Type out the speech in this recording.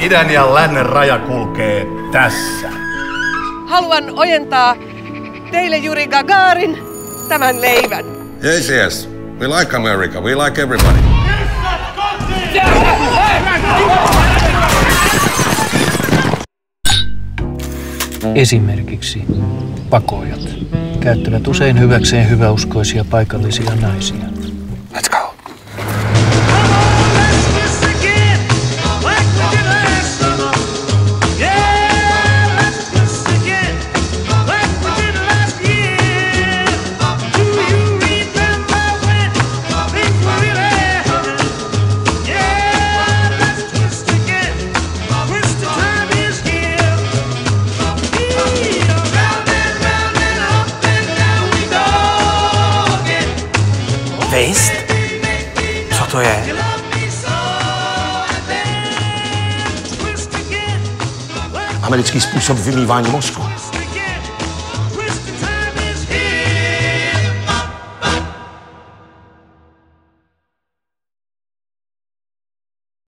Idän ja lännen raja kulkee tässä. Haluan ojentaa teille Juri Gagarin tämän leivän. Yes, yes. We like America. We like everybody. Esimerkiksi pakoojat käyttävät usein hyväkseen hyväuskoisia paikallisia naisia. Let's go. Visst. Co to je? Americký způsob vymývání mozku.